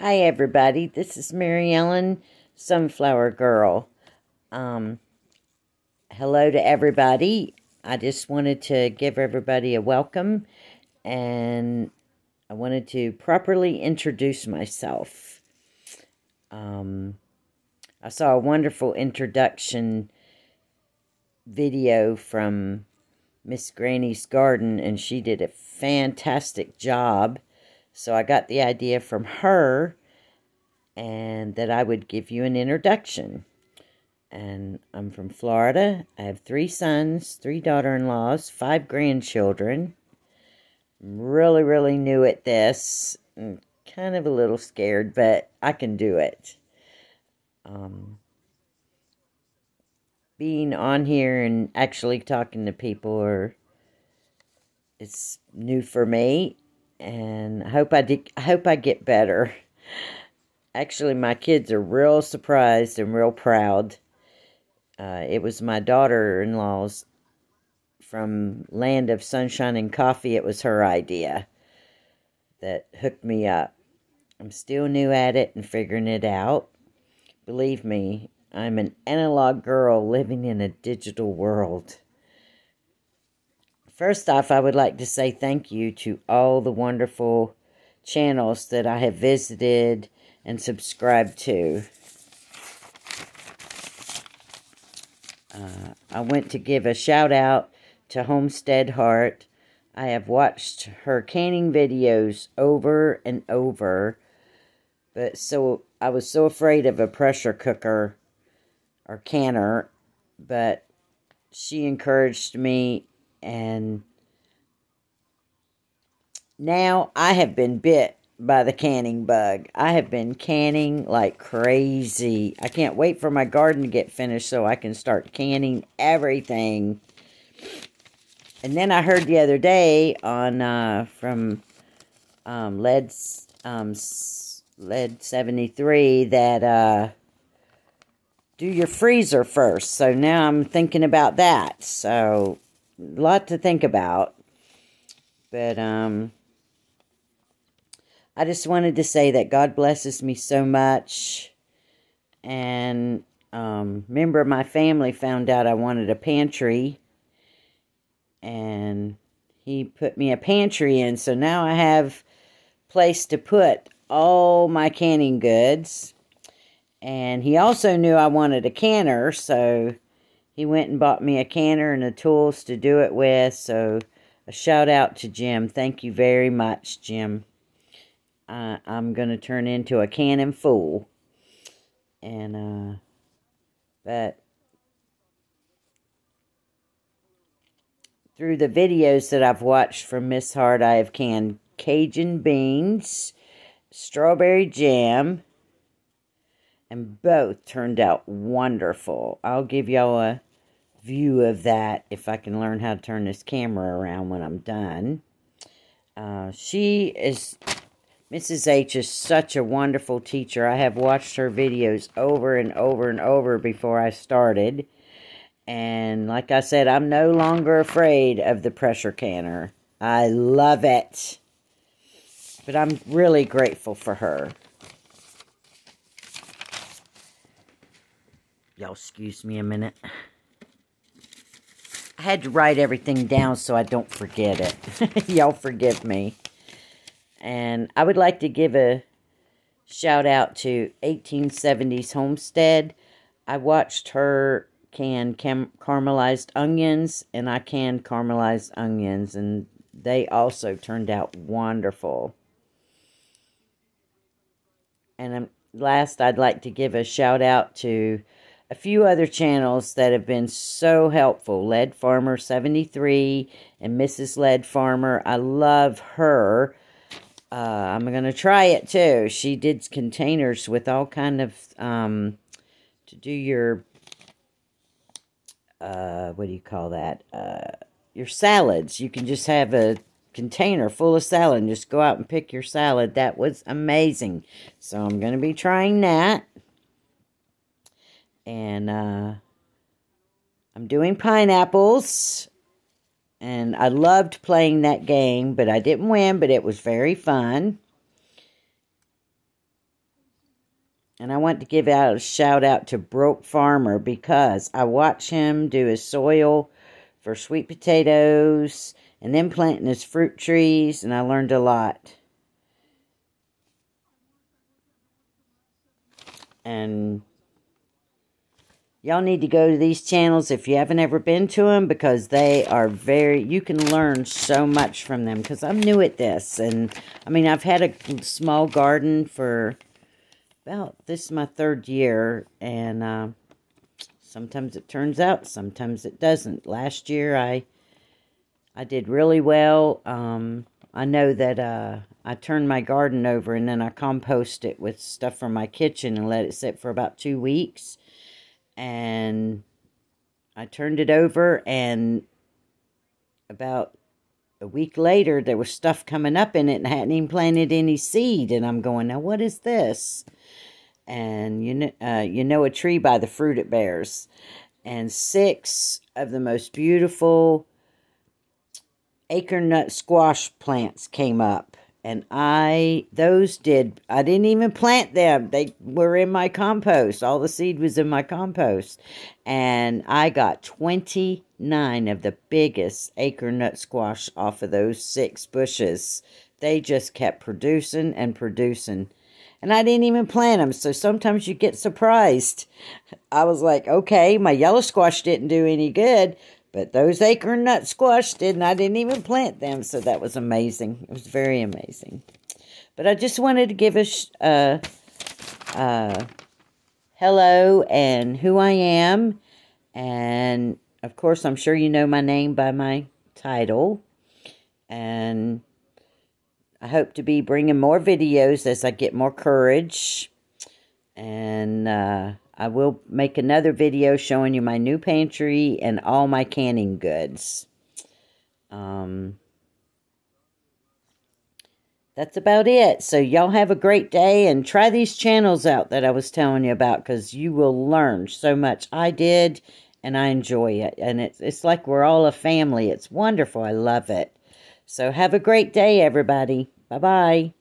Hi, everybody. This is Mary Ellen, Sunflower Girl. Um, hello to everybody. I just wanted to give everybody a welcome and I wanted to properly introduce myself. Um, I saw a wonderful introduction video from Miss Granny's Garden and she did a fantastic job so I got the idea from her and that I would give you an introduction. And I'm from Florida. I have three sons, three daughter in laws, five grandchildren. I'm really, really new at this. I'm kind of a little scared, but I can do it. Um, being on here and actually talking to people are it's new for me and I hope I did, I hope I get better. Actually, my kids are real surprised and real proud. Uh, it was my daughter-in-law's from Land of Sunshine and Coffee. It was her idea that hooked me up. I'm still new at it and figuring it out. Believe me, I'm an analog girl living in a digital world. First off, I would like to say thank you to all the wonderful channels that I have visited and subscribe to. Uh, I went to give a shout out to Homestead Heart. I have watched her canning videos over and over, but so I was so afraid of a pressure cooker or canner, but she encouraged me and now I have been bit by the canning bug. I have been canning like crazy. I can't wait for my garden to get finished so I can start canning everything. And then I heard the other day on uh, from um, Lead um, Lead 73 that uh, do your freezer first. So now I'm thinking about that. So a lot to think about. But um, I just wanted to say that God blesses me so much. And um, member of my family found out I wanted a pantry. And he put me a pantry in. So now I have place to put all my canning goods. And he also knew I wanted a canner. So he went and bought me a canner and the tools to do it with. So a shout out to Jim. Thank you very much, Jim. I'm going to turn into a cannon fool. And, uh, but through the videos that I've watched from Miss Hart, I have canned Cajun beans, strawberry jam, and both turned out wonderful. I'll give y'all a view of that if I can learn how to turn this camera around when I'm done. Uh, she is, Mrs. H is such a wonderful teacher. I have watched her videos over and over and over before I started. And like I said, I'm no longer afraid of the pressure canner. I love it. But I'm really grateful for her. Y'all excuse me a minute. I had to write everything down so I don't forget it. Y'all forgive me. And I would like to give a shout out to 1870s Homestead. I watched her can caramelized onions and I canned caramelized onions and they also turned out wonderful. And last, I'd like to give a shout out to a few other channels that have been so helpful. Lead Farmer 73 and Mrs. Lead Farmer. I love her. Uh, I'm to try it too. She did containers with all kind of, um, to do your, uh, what do you call that? Uh, your salads. You can just have a container full of salad and just go out and pick your salad. That was amazing. So I'm to be trying that and uh, I'm doing pineapples. And I loved playing that game, but I didn't win, but it was very fun. And I want to give out a shout out to Broke Farmer because I watch him do his soil for sweet potatoes and then planting his fruit trees, and I learned a lot. And y'all need to go to these channels if you haven't ever been to them because they are very, you can learn so much from them because I'm new at this. And I mean, I've had a small garden for about, this is my third year. And uh, sometimes it turns out, sometimes it doesn't. Last year I, I did really well. Um, I know that uh, I turned my garden over and then I compost it with stuff from my kitchen and let it sit for about two weeks. And I turned it over and about a week later there was stuff coming up in it and I hadn't even planted any seed. And I'm going, now what is this? And you know, uh, you know a tree by the fruit it bears. And six of the most beautiful acorn nut squash plants came up and I those did I didn't even plant them. They were in my compost. All the seed was in my compost. And I got 29 of the biggest acorn nut squash off of those six bushes. They just kept producing and producing. And I didn't even plant them, so sometimes you get surprised. I was like, okay, my yellow squash didn't do any good, but those acorn nut squash did, and I didn't even plant them, so that was amazing. It was very amazing. But I just wanted to give a uh, uh, hello and who I am. And, of course, I'm sure you know my name by my title. And I hope to be bringing more videos as I get more courage. And, uh, I will make another video showing you my new pantry and all my canning goods. Um, that's about it. So y'all have a great day and try these channels out that I was telling you about because you will learn so much. I did and I enjoy it. And it's, it's like we're all a family. It's wonderful. I love it. So have a great day, everybody. Bye-bye.